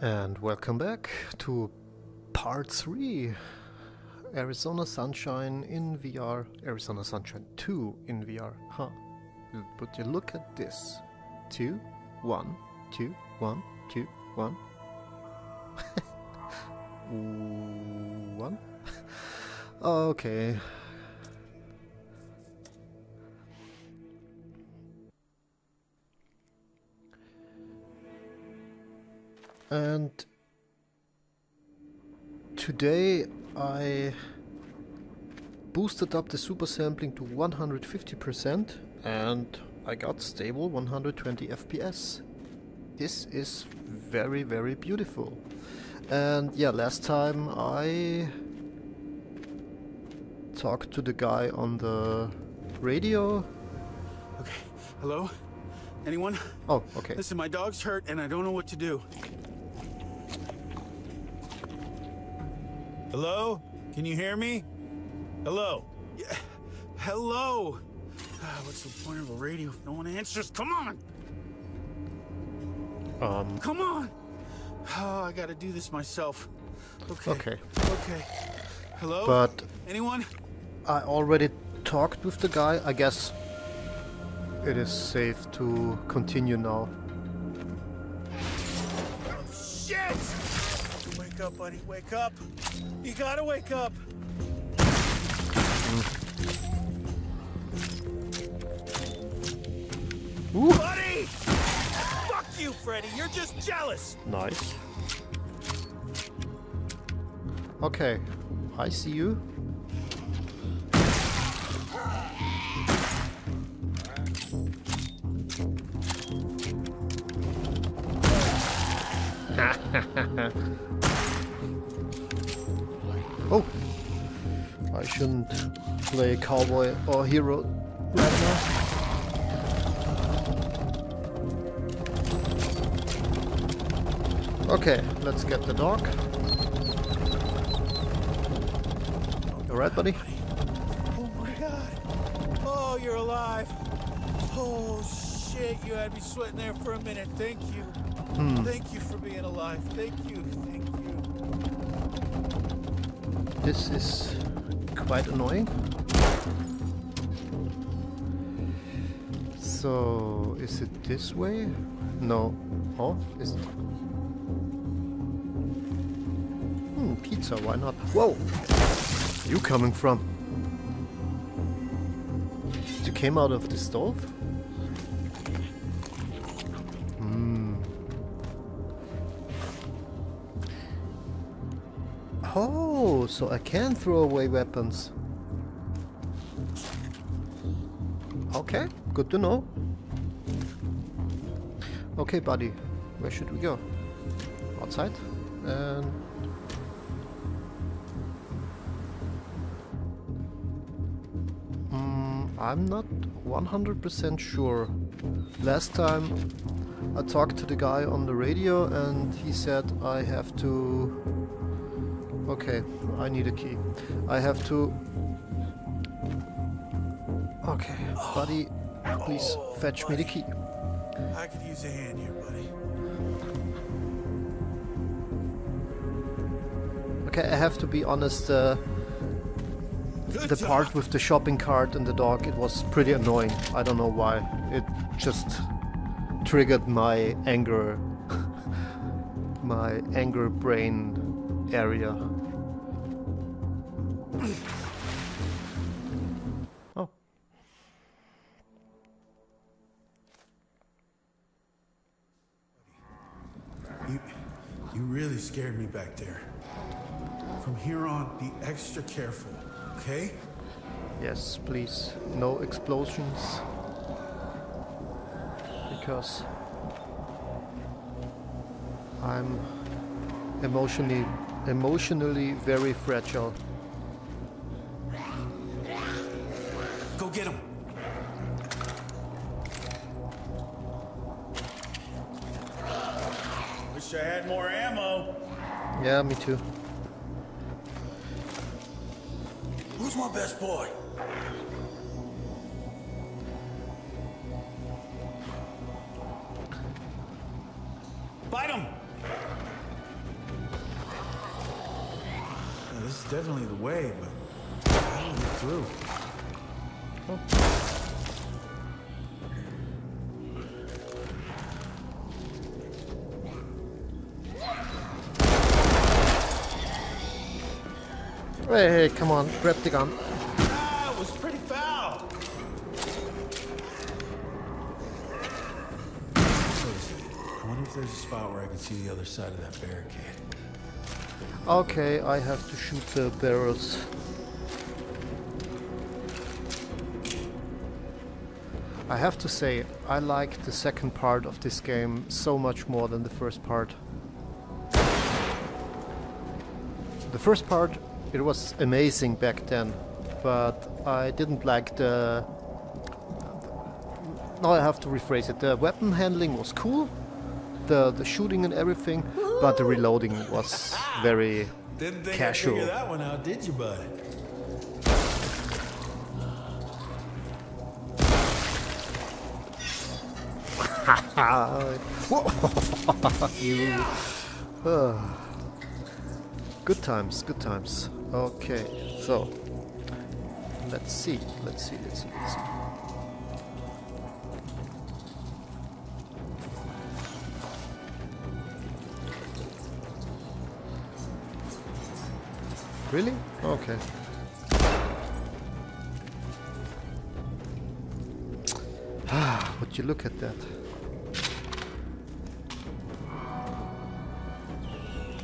And welcome back to part 3 Arizona Sunshine in VR, Arizona Sunshine 2 in VR. Huh. But you look at this. Two, one, two, one, two, one. one. okay. And today I boosted up the super sampling to 150% and I got stable 120 FPS. This is very very beautiful. And yeah, last time I talked to the guy on the radio. Okay, hello? Anyone? Oh, okay. Listen, my dog's hurt and I don't know what to do. Hello? Can you hear me? Hello? Yeah. Hello? Ah, what's the point of a radio if no one answers? Come on! Um, Come on! Oh, I gotta do this myself. Okay. okay. Okay. Hello? But Anyone? I already talked with the guy. I guess it is safe to continue now. Wake up, buddy. Wake up. You gotta wake up. Ooh, Buddy! Fuck you, Freddy. You're just jealous. nice. Okay, I see you. oh, I shouldn't play cowboy or hero right now. Okay, let's get the dog. Alright, buddy? Oh my god. Oh, you're alive. Oh shit, you had me sweating there for a minute. Thank you. Hmm. Thank you for being alive. Thank you. This is quite annoying. So, is it this way? No. Oh, is it? Hmm, pizza, why not? Whoa! You coming from? You came out of the stove? So I can throw away weapons. Okay, good to know. Okay, buddy, where should we go? Outside? And Mm, I'm not 100% sure. Last time I talked to the guy on the radio and he said I have to. Okay, I need a key. I have to. Okay, buddy, please fetch me the key. I could use a hand here, buddy. Okay, I have to be honest. Uh, the job. part with the shopping cart and the dog, it was pretty annoying. I don't know why. It just triggered my anger, my anger brain area. Scared me back there. From here on, be extra careful, okay? yes, please. No explosions. Because I'm emotionally emotionally very fragile. Go get him. Yeah, me too. Who's my best boy? Hey, hey, come on, grab the gun. Ah, was pretty foul. Wait a second. I wonder if there's a spot where I can see the other side of that barricade. Okay, I have to shoot the barrels. I have to say, I like the second part of this game so much more than the first part. The first part, it was amazing back then, but I didn't like the... Now I have to rephrase it. The weapon handling was cool, the, the shooting and everything, but the reloading was very Casual. That one out, did you, bud? you. Good times, good times. Okay, so let's see, let's see, let's see, let's see. Really? Okay. Ah, would you look at that?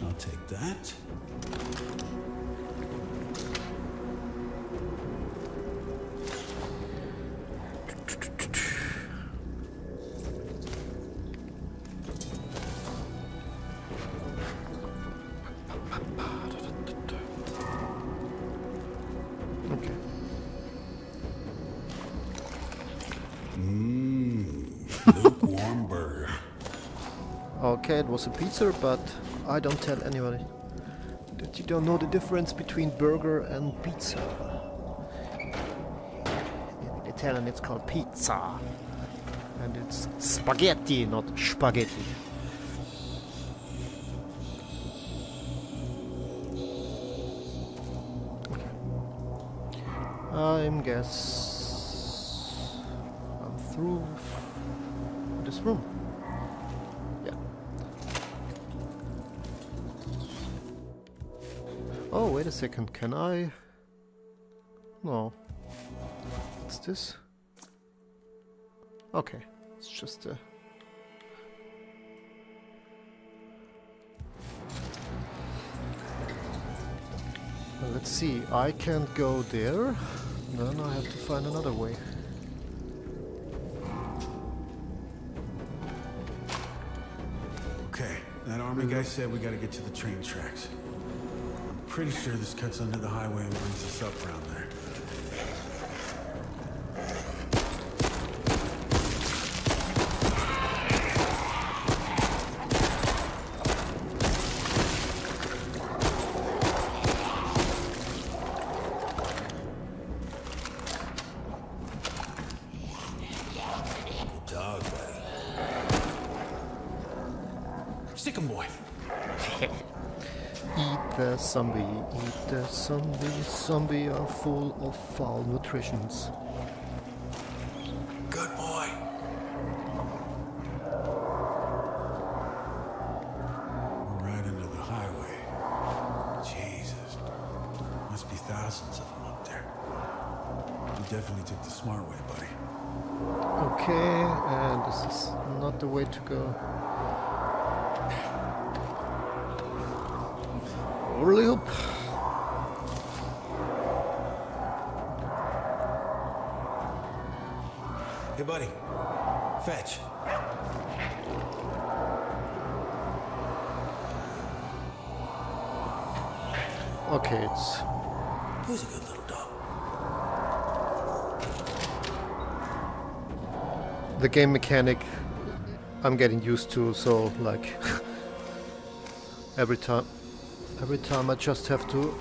I'll take that. Lukewarm burger. Okay, it was a pizza, but I don't tell anybody that you don't know the difference between burger and pizza. In Italian, it's called pizza, and it's spaghetti, not spaghetti. I'm guess room. Yeah. Oh, wait a second. Can I? No. What's this? Okay. It's just a. Let's see. I can't go there. Then I have to find another way. That army guy said we gotta get to the train tracks. I'm pretty sure this cuts under the highway and brings us up around there. Zombie, eat the zombie, zombie are full of foul nutritions. Game mechanic I'm getting used to, so like every time every time I just have to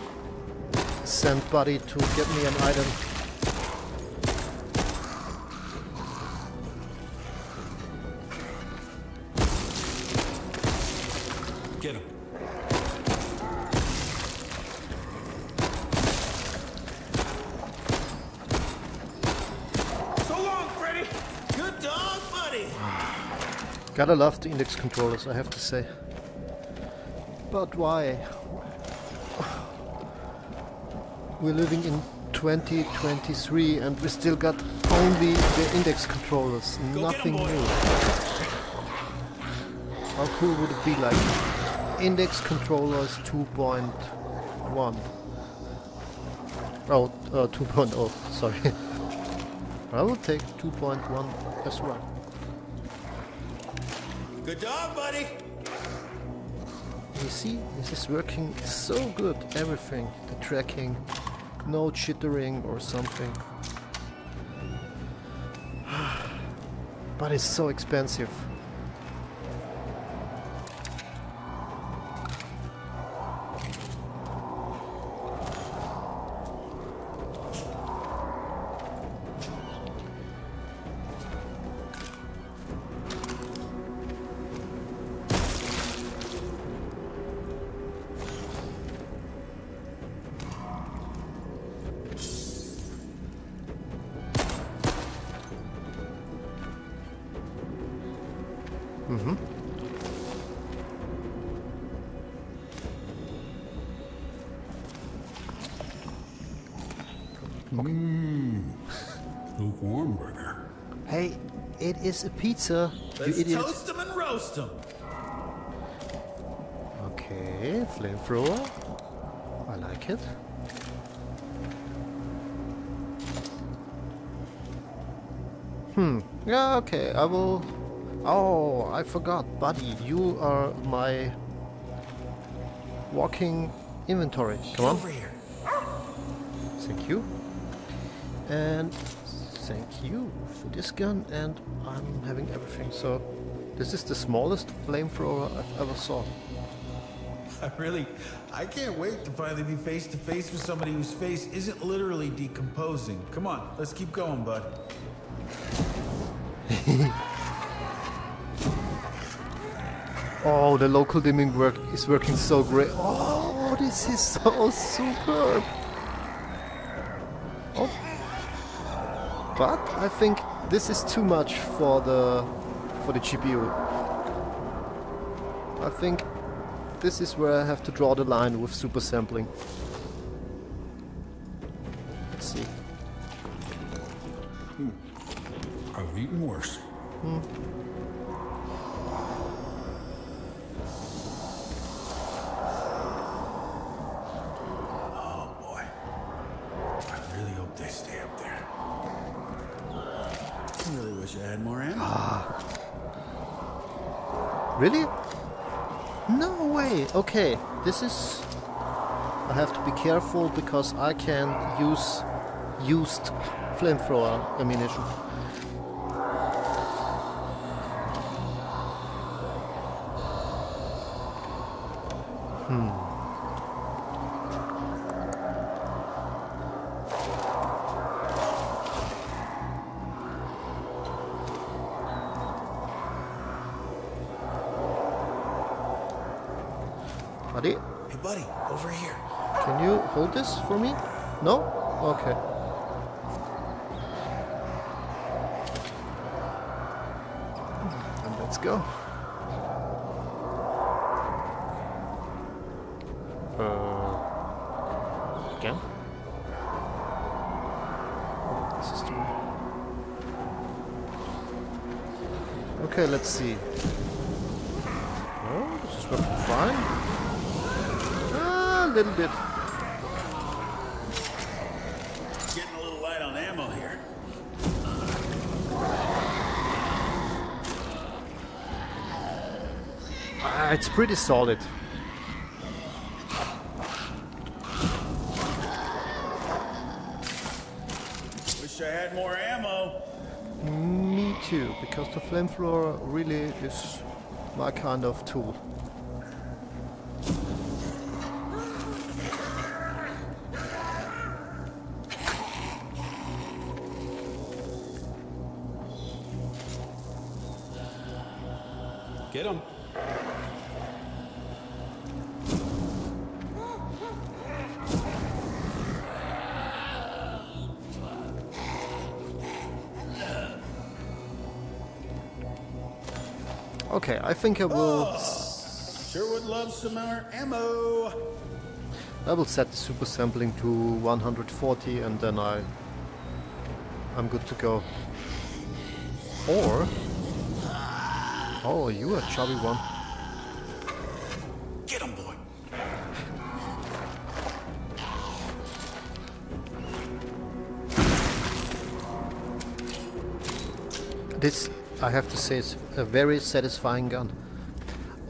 send buddy to get me an item. Gotta love the index controllers, I have to say. But why? We're living in 2023 and we still got only the index controllers, Go nothing new. How cool would it be like index controllers 2.1? Oh, uh, 2.0, sorry. I will take 2.1 as well. Good dog, buddy. You see, this is working so good, everything. The tracking, no jittering or something. but it's so expensive. Is a pizza, you Let's idiot. toast them and roast them. Okay, flamethrower. I like it. Hmm. Yeah, okay. I will. Oh, I forgot, buddy. You are my walking inventory. Come on. Over here. This gun. And I'm having everything. So this is the smallest flamethrower I've ever saw. I really, I can't wait to finally be face to face with somebody whose face isn't literally decomposing. Come on, let's keep going, bud. Oh, the local dimming work is working so great. Oh, this is so superb. Oh. But I think this is too much for the for the GPU. I think this is where I have to draw the line with super sampling. Let's see. Hmm. I've eaten worse. Oh boy. I really hope they stay up there. I really wish I had more ammo. Really? No way. Okay, this is. I have to be careful because I can't use used flamethrower ammunition. Too. Okay, let's see. Oh, this is working fine. Ah, a little bit. Getting a little light on ammo here. Ah, it's pretty solid. Wish I had more ammo. Me too, because the flamethrower really is my kind of tool. Think I will. Oh, sure would love some more ammo. I will set the super sampling to 140 and then I I'm good to go. Or Oh, you a chubby one. Get him, boy. This I have to say it's a very satisfying gun.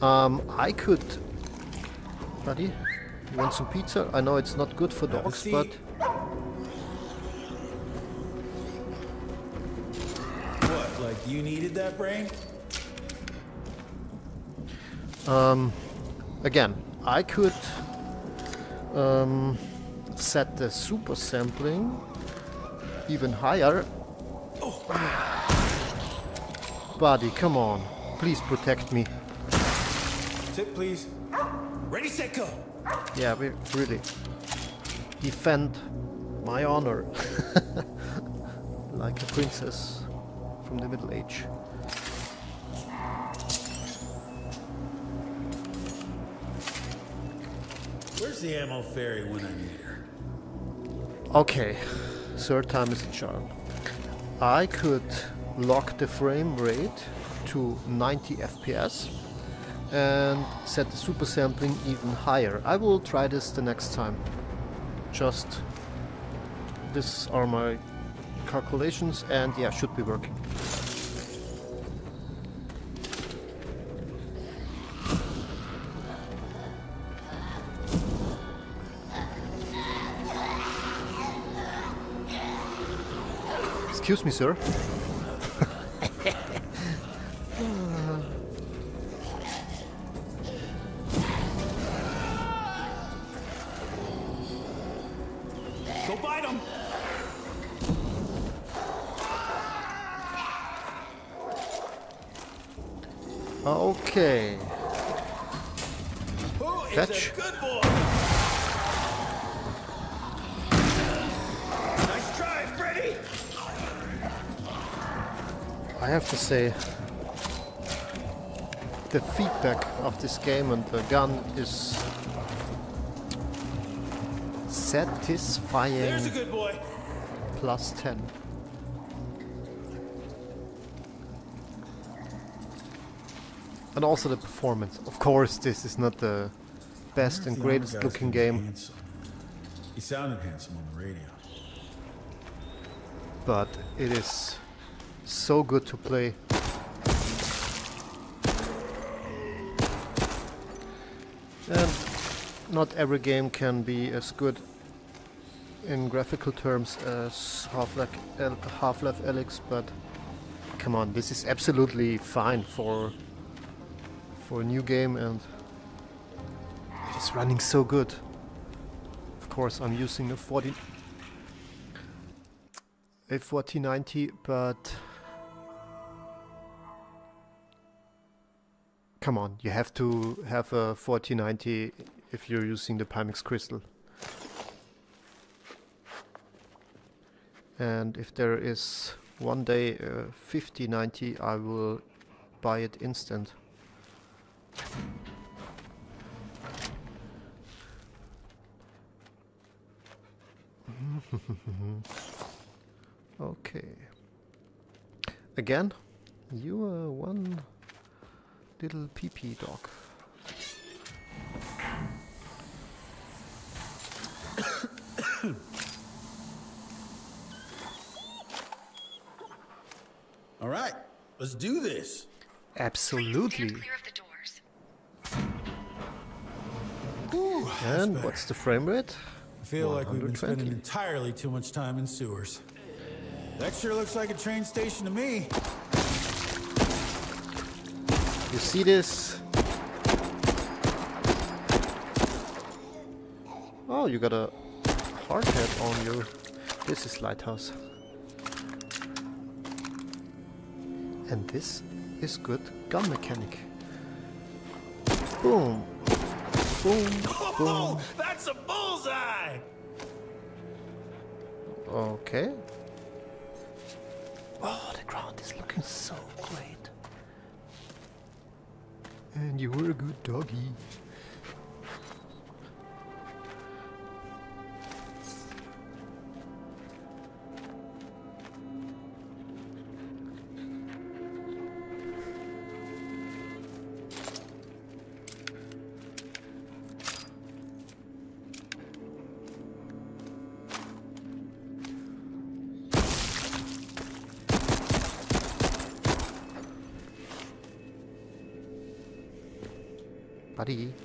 Um, I could Buddy, you want some pizza? I know it's not good for dogs, but What, like you needed that brain? Again, I could um, set the super sampling even higher. Buddy, come on. Please protect me. Sit, please. Ready, set, go. Yeah, we really defend my honor like a princess from the Middle Age. Where's the ammo fairy when I need her? Okay, third time is a charm. I could lock the frame rate to 90 FPS and set the super sampling even higher. I will try this the next time. Just these are my calculations and yeah, should be working. Excuse me, sir. I have to say, the feedback of this game and the gun is satisfying There's a good boy. plus 10. And also the performance. Of course, this is not the best and The greatest looking game, handsome. He sounded handsome on the radio. but it is so good to play. And not every game can be as good in graphical terms as Half-Life Half-Life Alyx, but come on, this is absolutely fine for for a new game and it is running so good. Of course, I'm using a 40 a 4090, but come on, you have to have a 4090 if you're using the Pimax Crystal. And if there is one day uh, a 5090, I will buy it instant. Okay. Again, you are one little pee-pee dog. All right, let's do this. Absolutely. Stand clear of the doors. Ooh, And what's the frame rate? I feel like we've been spending entirely too much time in sewers. That sure looks like a train station to me. You see this? Oh, you got a hard hat on you. This is Lighthouse. And this is good gun mechanic. Boom. Boom. Boom. That's a bullseye! Okay. Oh, the ground is looking so and you were a good doggy.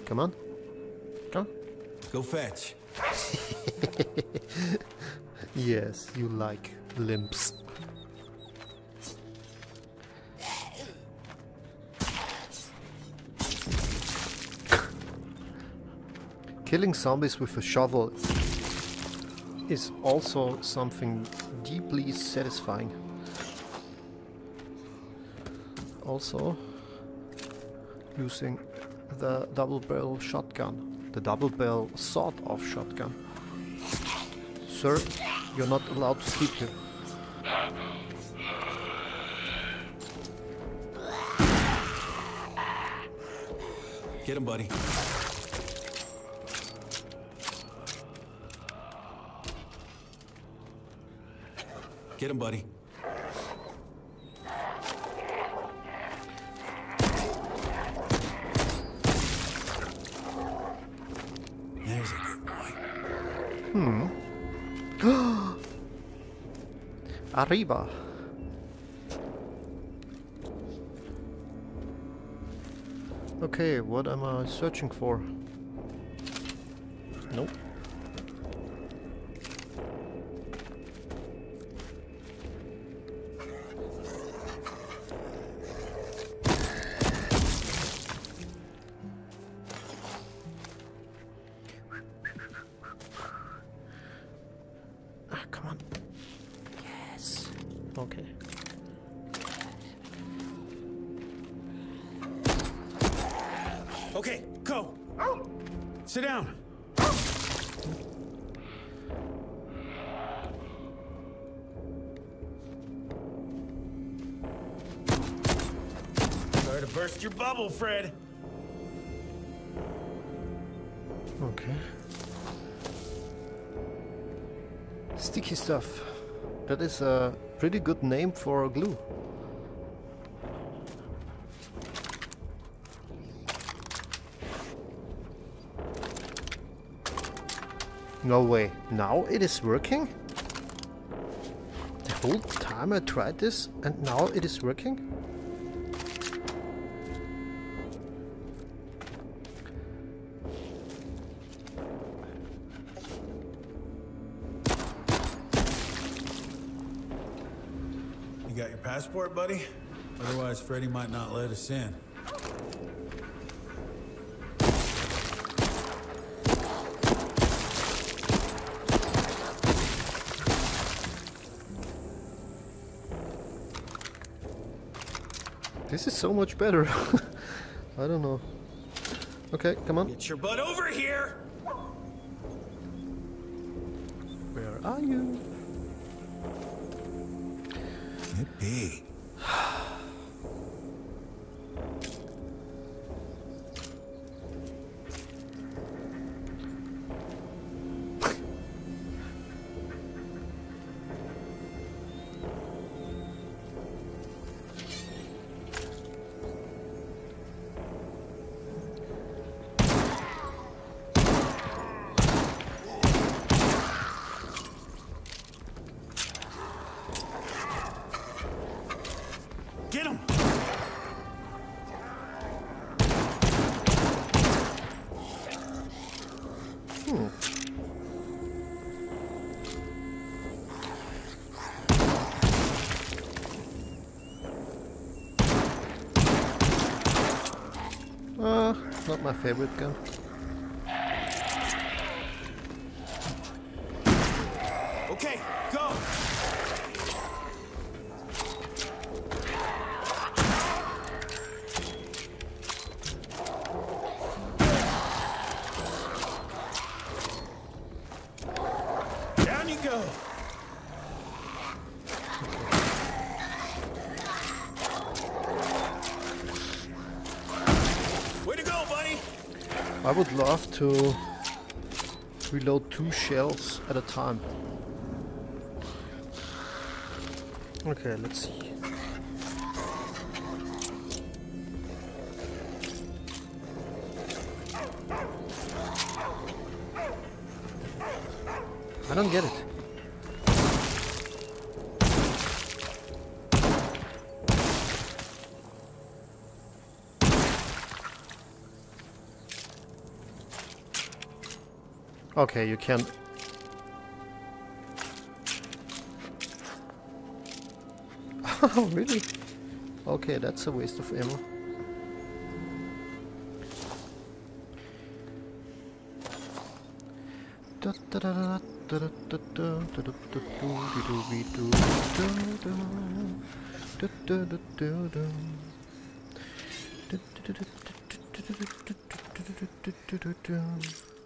Come on. Come. Go fetch. Yes, you like limps. Killing zombies with a shovel is also something deeply satisfying. Also, using the double barrel shotgun, the double barrel sawed off shotgun. Sir, you're not allowed to sleep here. Get him, buddy. Get him, buddy. Arriba. Okay, what am I searching for? A pretty good name for a glue. No way. Now it is working? The whole time I tried this and now it is working? Passport, buddy? Otherwise, Freddy might not let us in. This is so much better. I don't know. Okay, come on. Get your butt over here! Favorite gun. Okay, go! Would love to reload two shells at a time. Okay, let's see. I don't get it. Okay, you can... Oh, really? Okay, that's a waste of ammo.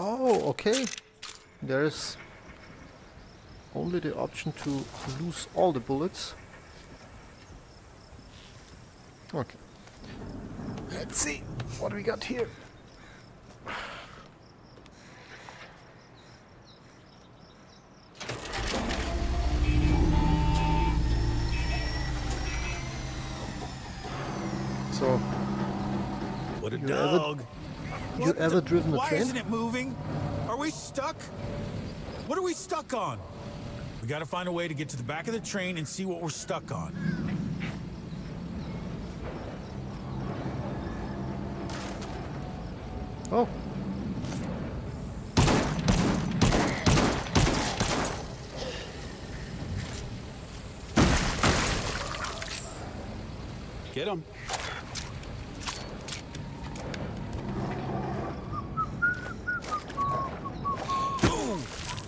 Oh, okay. There's only the option to lose all the bullets. Okay. Let's see what we got here. So, What a You ever- dog. You ever driven a Why train? isn't it moving? Are we stuck? What are we stuck on? We gotta find a way to get to the back of the train and see what we're stuck on. oh, Get him. Boom!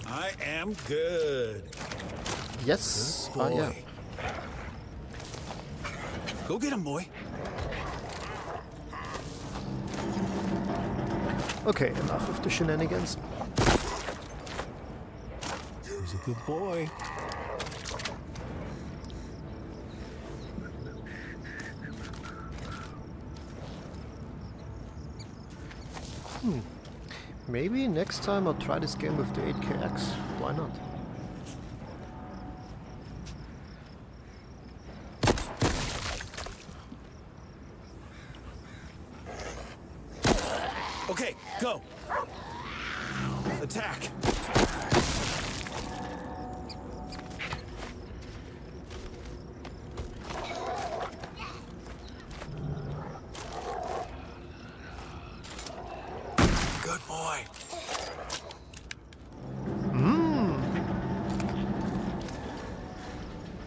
I am good. yes, Boy. I am. Go get him, boy. Okay, enough of the shenanigans. He's a good boy. Hmm. Maybe next time I'll try this game with the 8KX. Why not? Okay, go. Attack. Good boy.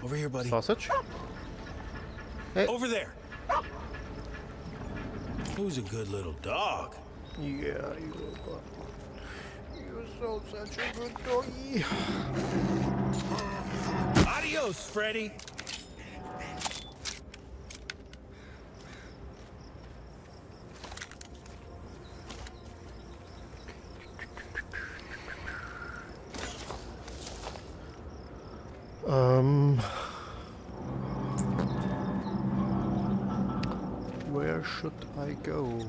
Over here, buddy. Sausage? Over there. Who's a good little dog? Yeah, you You're so such a good doggy. Adios, Freddy. Um. Where should I go?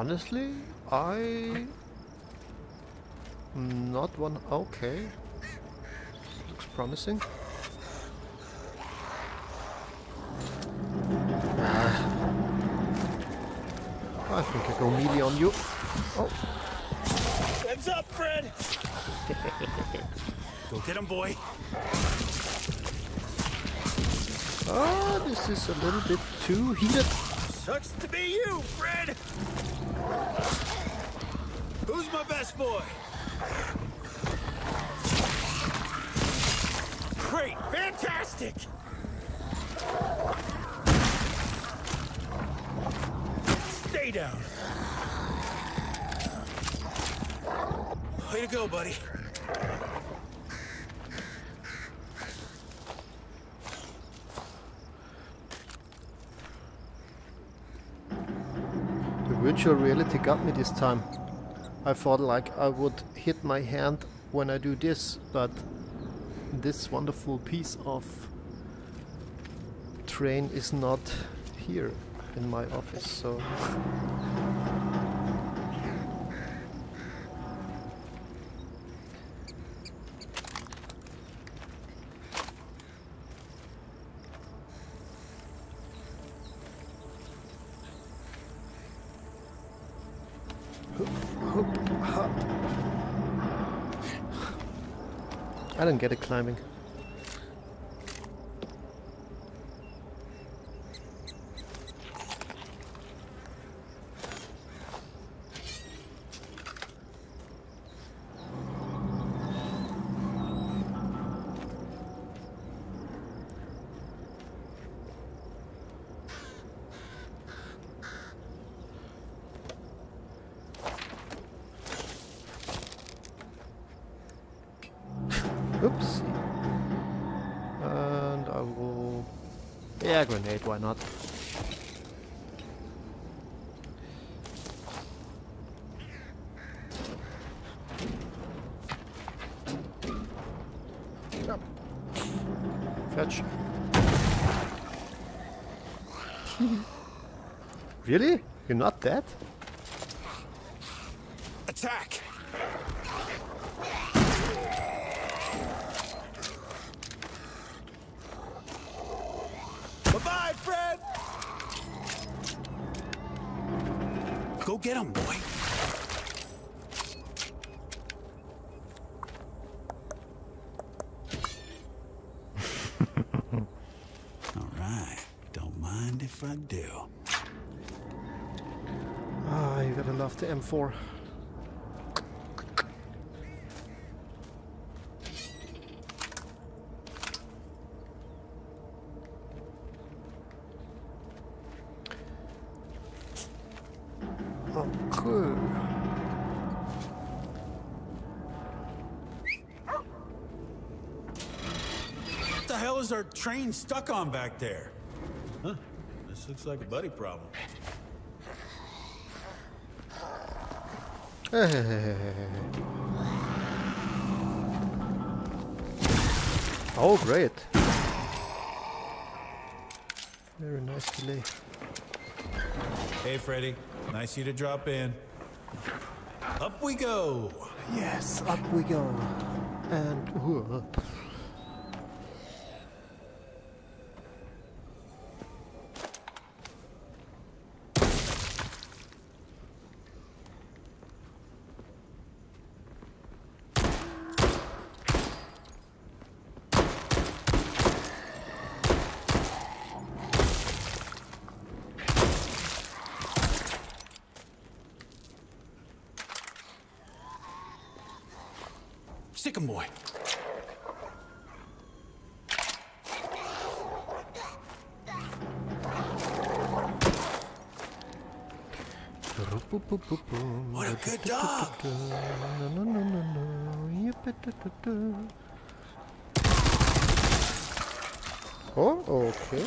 Honestly, I not one. Okay, looks promising. Ah. I think I go melee on you. Oh, Heads up, Fred. Go get him, boy. ah, this is a little bit too heated. Sucks to be you, Fred. My best boy? Great, fantastic. Stay down. Way to go, buddy. The virtual reality got me this time. I thought like I would hit my hand when I do this, but this wonderful piece of train is not here in my office, so get it climbing. Oops. And I will... Yeah, grenade, why not? Yep. Fetch. really? You're not dead? Attack! Bye-bye, Fred! Go get him, boy. All right. Don't mind if I do. Ah, you gotta M4. What the hell is our train stuck on back there? Huh? This looks like a buddy problem. oh, great. Very nice delay. Hey, Freddy. Nice you to drop in. Up we go. Yes, up we go. And uh, Stick 'em, boy. What a good dog. No, no, no, no, no. Oh, okay.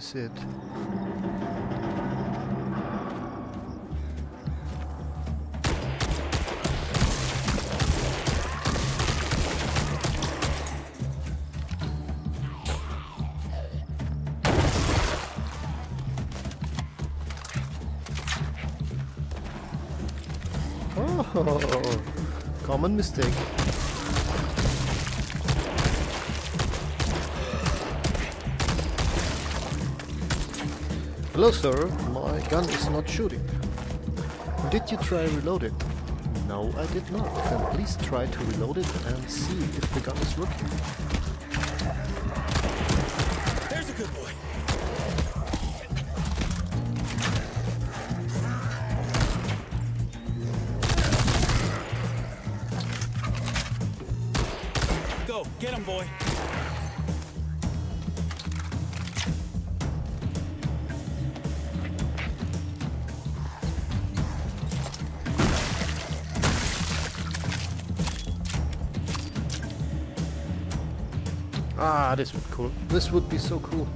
is it? Oh, common mistake. Hello, sir. My gun is not shooting. Did you try reload it? No, I did not. Then please try to reload it and see if the gun is working. Cool. This would be so cool.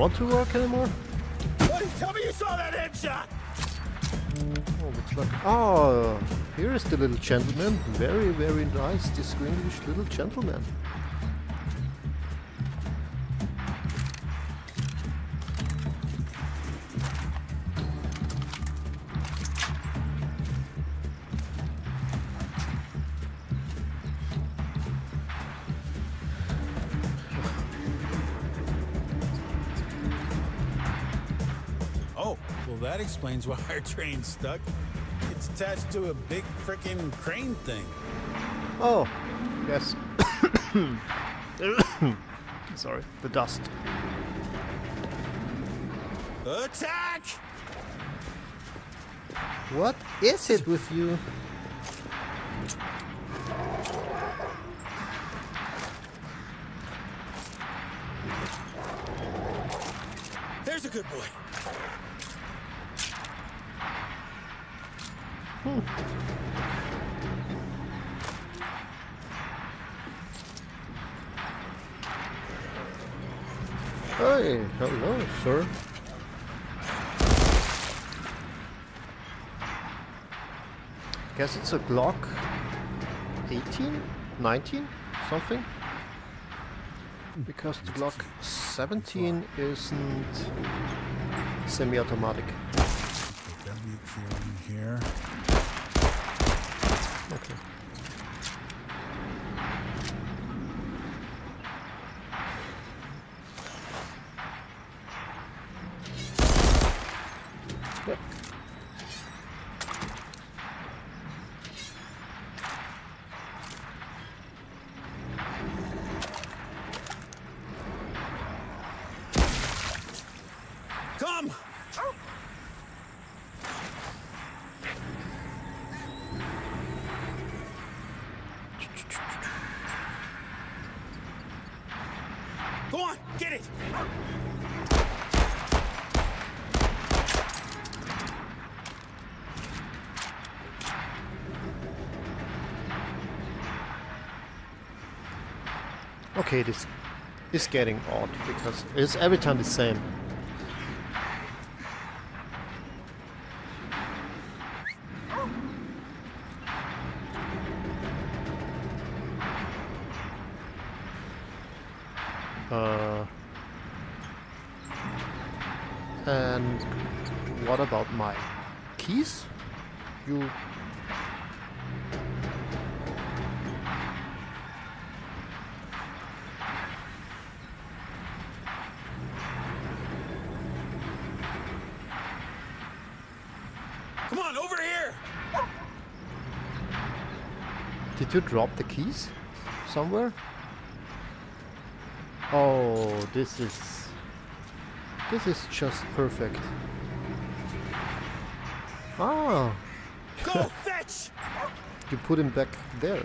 Want to work anymore? Tell me you saw that headshot! Oh, looks like. Oh, here is the little gentleman. Very, very nice, distinguished little gentleman. That explains why our train's stuck. It's attached to a big freaking crane thing. Oh, yes. Sorry, the dust. Attack! What is it with you? There's a good boy. Hey, hello, sir. Guess it's a Glock 18, 19, something. Because the Glock 17 isn't semi-automatic. W in here. Okay. Yep. Come! Go on, get it! Okay, this is getting odd because it's every time the same. Uh, and what about my keys? You Come on, over here! Drop the keys somewhere? Oh, this is this is just perfect. Ah, Go, fetch! you put him back there.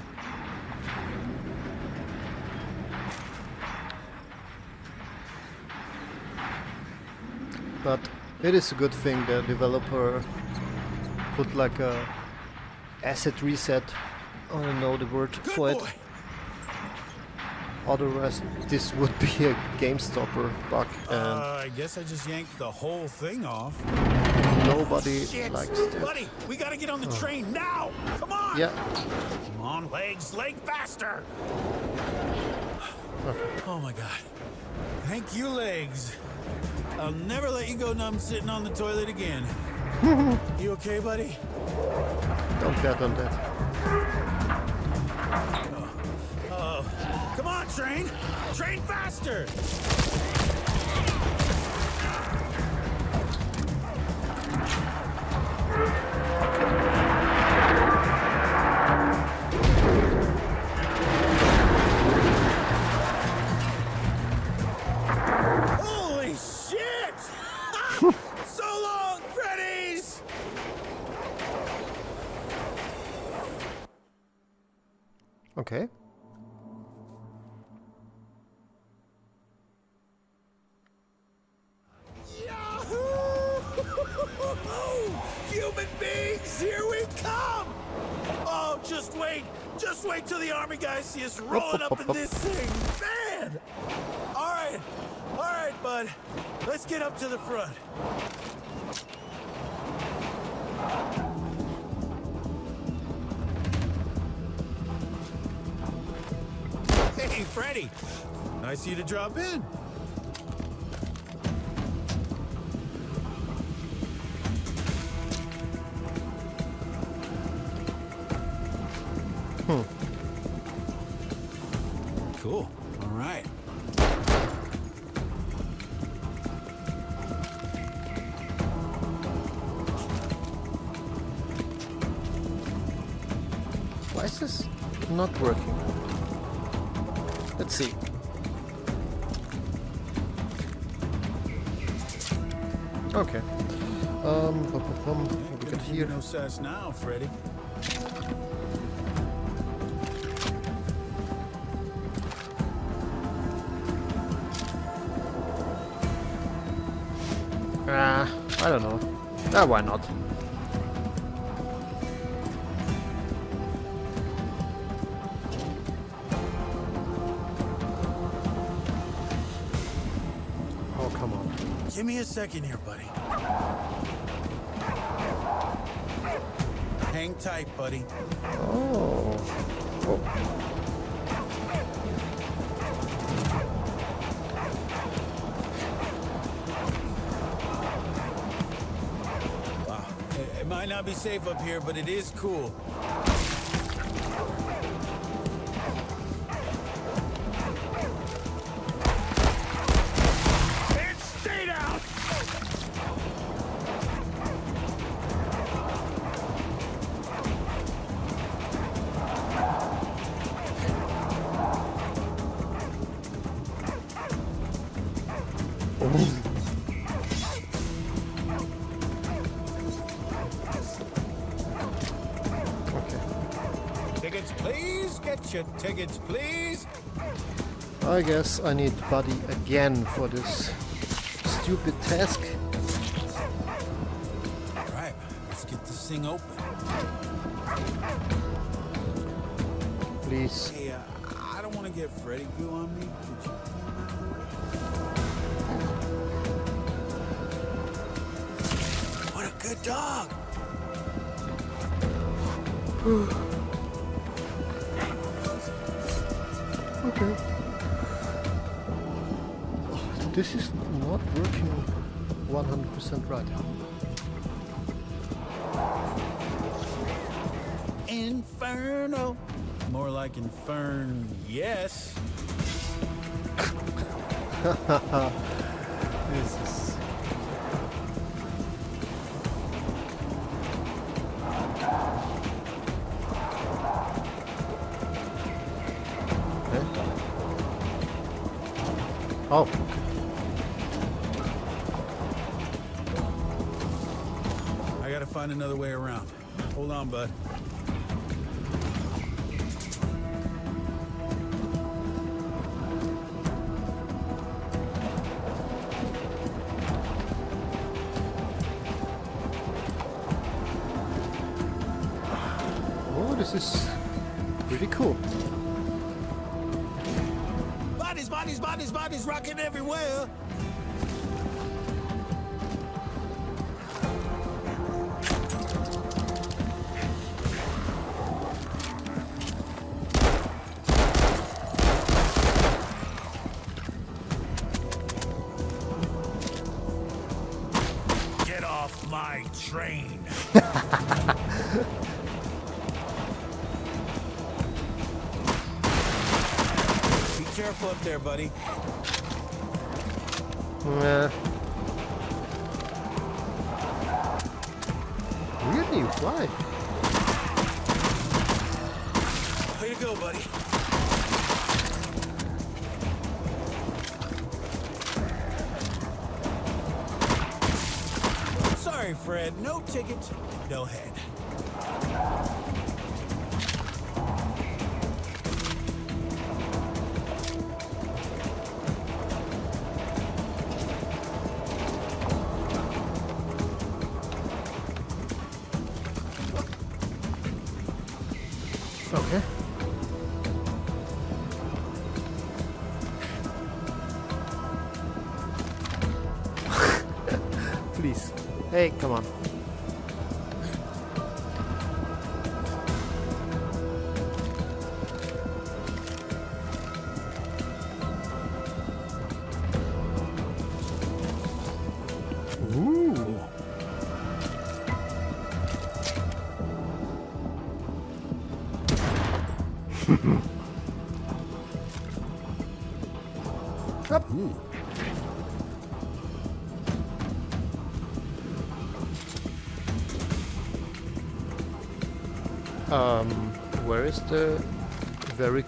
But it is a good thing the developer put like a asset reset. I don't know the word Good for it. boy! Otherwise, this would be a game stopper bug, and Uh, I guess I just yanked the whole thing off. nobody Shit! likes that. Buddy, we gotta get on the train now! Come on! Yeah, Come on, legs, leg faster! Oh my god. Thank you, legs. I'll never let you go numb sitting on the toilet again. you okay, buddy? don't bet on that. Oh, come on, train! Train faster! Okay. Human beings, here we come! Oh, just wait. Just wait till the army guys see us rolling up in this thing. Man! All right. All right, bud. Let's get up to the front. Hey, Freddy. Nice of you to drop in. Cool. All right. Why is this not working? Okay. Um, bum, bum, bum. What we got here? No sass now, Freddy. Ah, I don't know. Ah, why not? Me a second here, buddy. Hang tight, buddy. Oh. oh. Might not be safe up here, but it is cool. Guess I need Buddy again for this stupid task. All right, let's get this thing open. Please. Hey, uh, I don't want to get Freddy goo on me. Could you pull him out of the way? What a good dog. Okay. This is not working 100% right. Inferno. More like infern, yes. This is... Oh, find another way around. Hold on, bud. There, buddy. Yeah. Really? Why? Way to go, buddy. Sorry, Fred. No ticket, no head.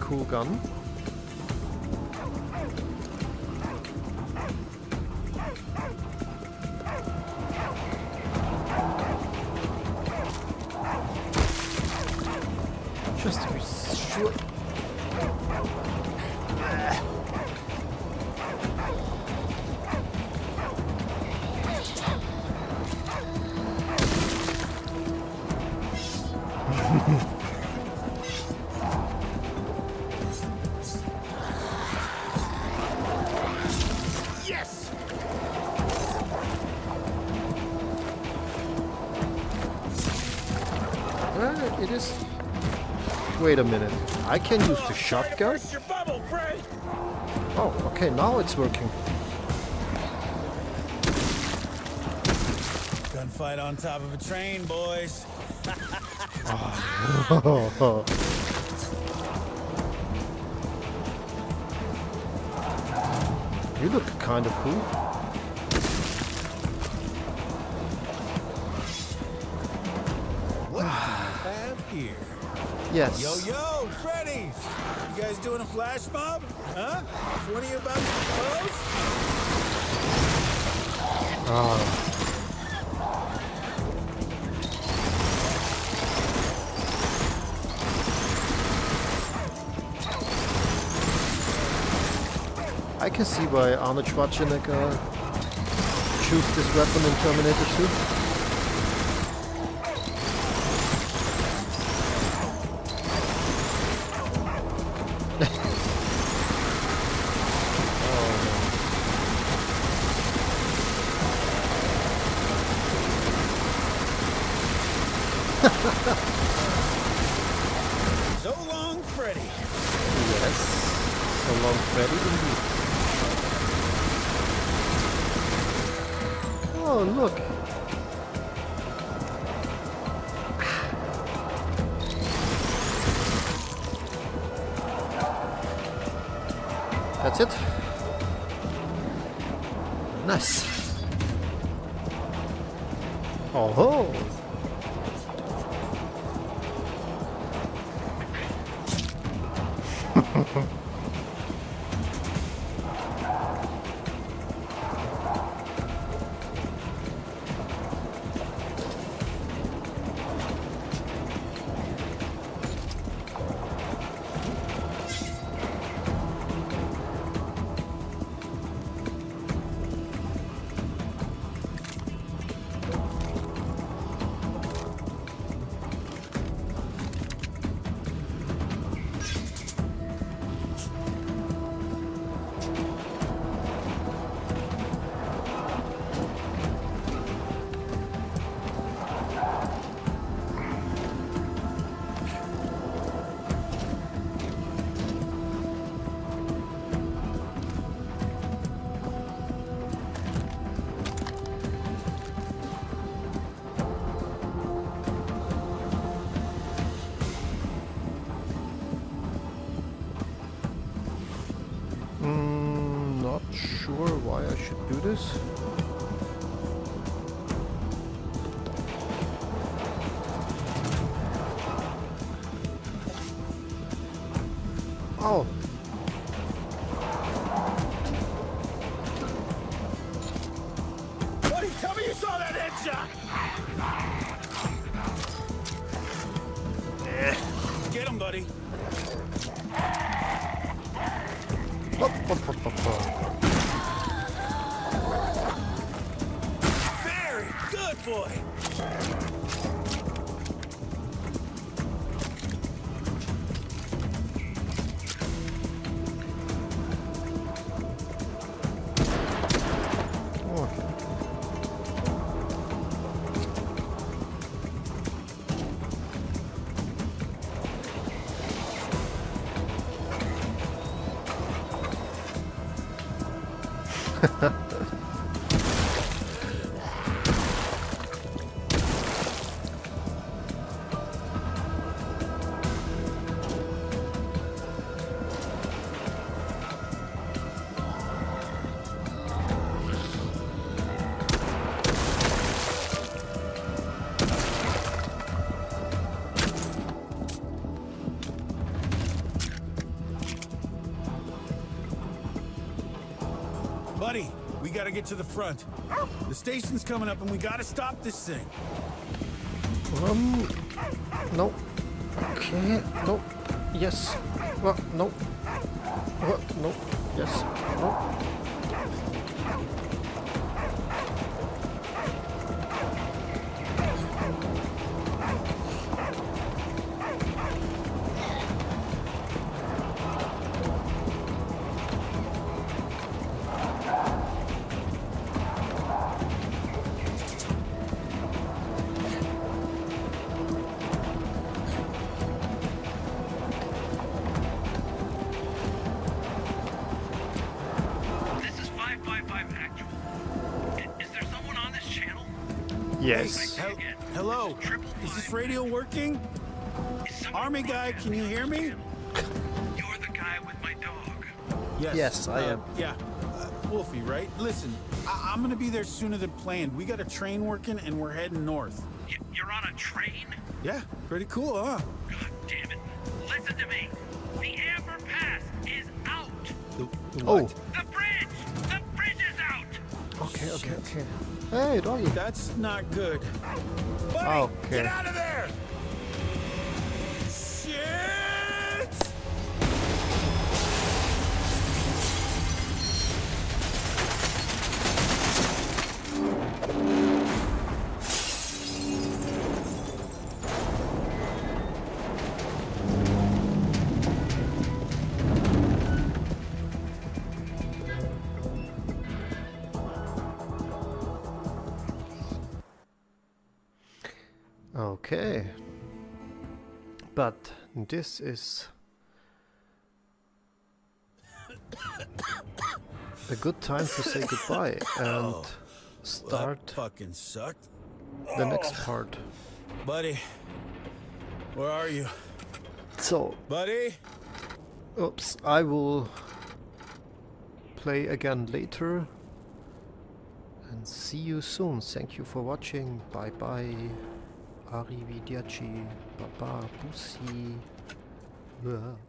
Cool gun? Just to be sure. Wait a minute. I can use the shotgun? Burst your bubble, Fred! Oh, okay, now it's working. Gunfight on top of a train, boys. you look kind of cool. Yes. Yo, yo, Freddy! You guys doing a flash mob? Huh? Is one of you about to close? Oh. I can see why Arnold Schwarzenegger chose this weapon in Terminator 2. That's it. Nice. Oh Very good, boy. Get to the front. The station's coming up and we gotta stop this thing. Um, no. Okay, no. Yes. What? No. What? No. Yes. No. Yes. Hel- hello? Is this radio working? Army guy, can you hear me? You're the guy with my dog. Yes. Yes, I uh, am. Yeah. Uh, Wolfie, right? Listen, I- I'm gonna be there sooner than planned. We got a train working and we're heading north. Y- you're on a train? Yeah, pretty cool, huh? God damn it. Listen to me. The Amber Pass is out. The, the Oh. Hey, doggy. That's not good. Buddy, Okay. This is a good time to say goodbye and oh, start that fucking sucked. the next part. Buddy, where are you? So, Buddy? oops, I will play again later and see you soon. Thank you for watching. Bye bye. Arrivederci. Baba. Bussi. 对啊。